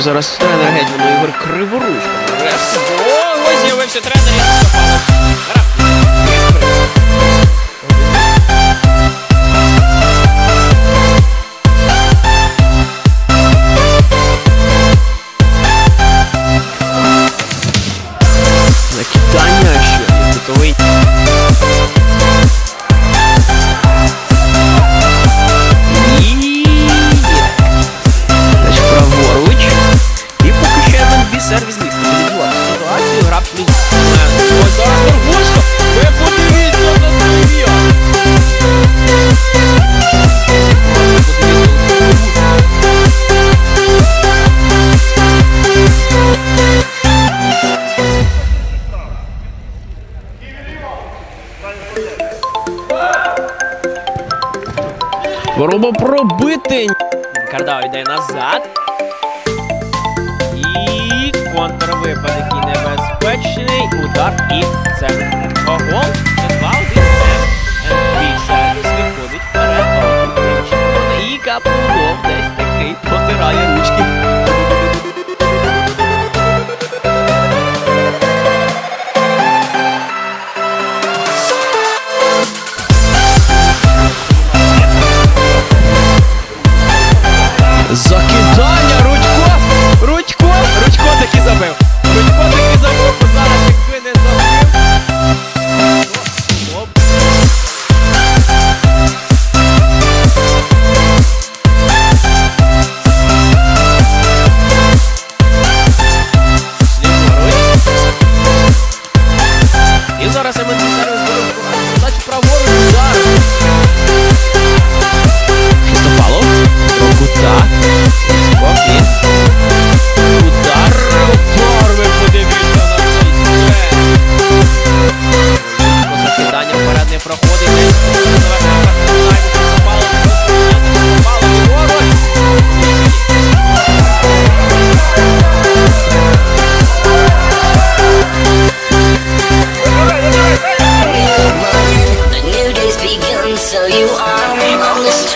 зараз тренер гетьману Ігор Криворучко. О, ось з'явився тренер. Сервіс міста. Підігнувати ситуацію, гра плюс. Ось зараз Горгушко. Ви подивіться на цей. Проба пробити. Кардау йде назад. І контрвипад, який небезпечний. Удар і це гол. on the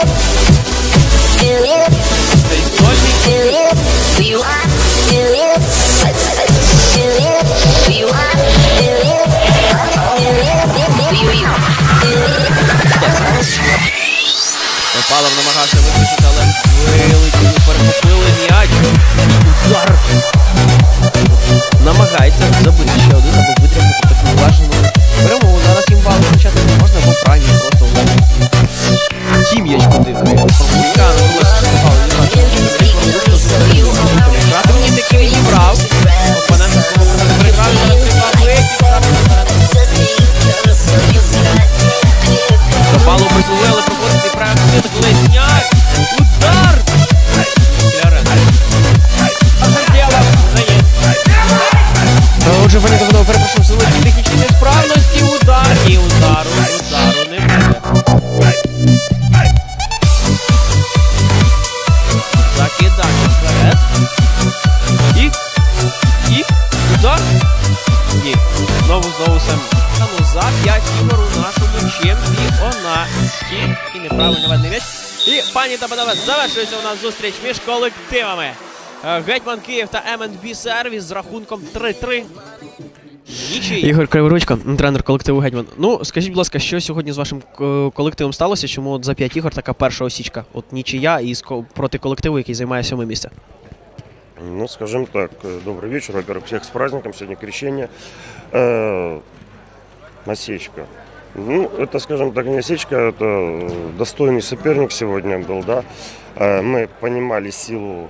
Палов намагався виключити, але вилетіли, перехопили м'яч. Удар. Намагається забити ще один або витримати таку влажену перемогу. чемпіонаті. І неправильно ведений м'яч. І пані та панове, завершується у нас зустріч між колективами. Е, Гетьман Київ та МНБ сервіс з рахунком 3-3. Нічий. Ігор Криворучко, тренер колективу Гетьман. Ну, скажіть, будь ласка, що сьогодні з вашим е, колективом сталося? Чому от за 5 ігор така перша осічка? От нічия і з ко- проти колективу, який займає сьоме місце. Ну, скажем так, э, добрый вечер. Во-первых, всех с праздником. Сегодня крещение. Э, Насечка. Ну, это, скажем так, не осечка, это э, достойный соперник сегодня был, да. Э, Мы понимали силу,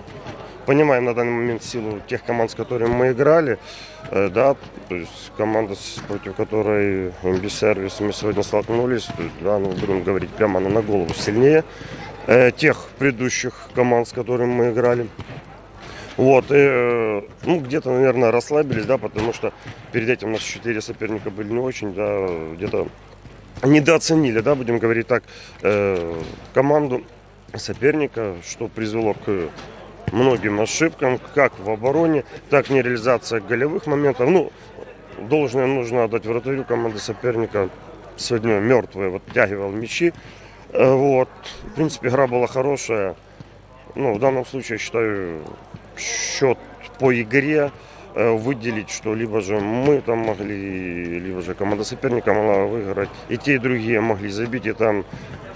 понимаем на данный момент силу тех команд, с которыми мы играли, Э, да, то есть команда, против которой MB Сервис мы сегодня столкнулись, то есть, да, ну, будем говорить прямо она на голову сильнее тех предыдущих команд, с которыми мы играли. Вот, и, ну, где-то, наверное, расслабились, да, потому что перед этим у нас четыре соперника были не очень, да, где-то недооценили, да, будем говорить так, э, команду соперника, что привело к многим ошибкам, как в обороне, так и нереализация голевых моментов. Ну, должное нужно отдать вратарю команды соперника. Сегодня мертвый, вот тягивал мячи. Э, Вот. В принципе, игра была хорошая. Ну, в данном случае, я считаю, счет по игре выделить, что либо же мы там могли, либо же команда соперника могла выиграть. И те, и другие могли забить, и там,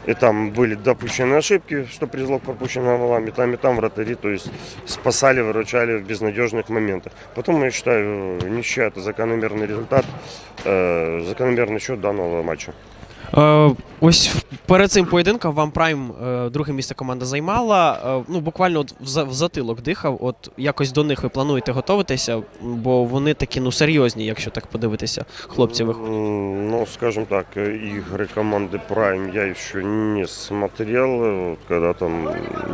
и там были допущены ошибки, что привело к пропущенным голам, и там, и там вратари, то есть спасали, выручали в безнадежных моментах. Потом, я считаю, ничья – это закономерный результат, э, закономерный счет данного матча. Е, ось перед цим поєдинком вам Прайм е, друге місце команда займала. Е, ну, буквально от в, за- в затилок дихав. От якось до них ви плануєте готуватися, бо вони такі ну серйозні, якщо так подивитися, хлопці. Ви М, Ну, скажем так, э, игры команды Prime я еще не смотрел. Вот Когда там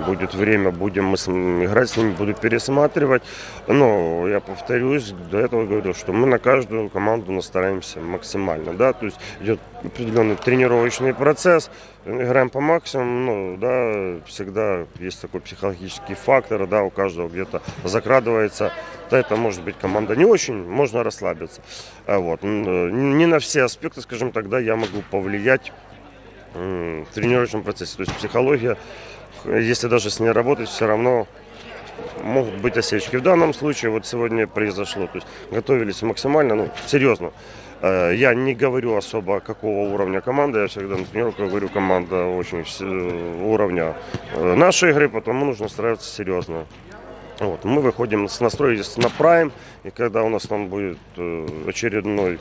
будет время, будем мы с ним играть с ними, буду пересматривать. Но я повторюсь, до этого говорил, что мы на каждую команду настараемся максимально. Да? То есть идет определенный тренировочный процесс. Играем по максимуму, ну, да, всегда есть такой психологический фактор, да, у каждого где-то закрадывается. Да, это может быть команда не очень, можно расслабиться. А Вот. Не на все аспекты, скажем так, да, я могу повлиять в тренировочном процессе. То есть психология, если даже с ней работать, все равно могут быть осечки. В данном случае вот сегодня произошло. То есть готовились максимально, ну, серьезно. Э, Я не говорю особо, какого уровня команда. Я всегда на тренировках говорю, команда очень вс- э, уровня э, нашей игры, потому нужно стараться серьезно. Вот, мы выходим с настроились на прайм, и когда у нас там будет э, очередной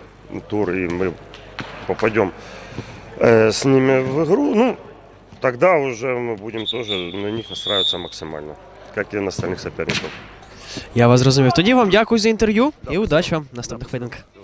тур, и мы попадем э, с ними в игру, ну, тогда уже мы будем тоже на них настраиваться максимально, как и на остальных соперников. Я вас зрозумів. Тоді вам дякую за інтерв'ю і удачі вам в наступних поєдинках. Дуже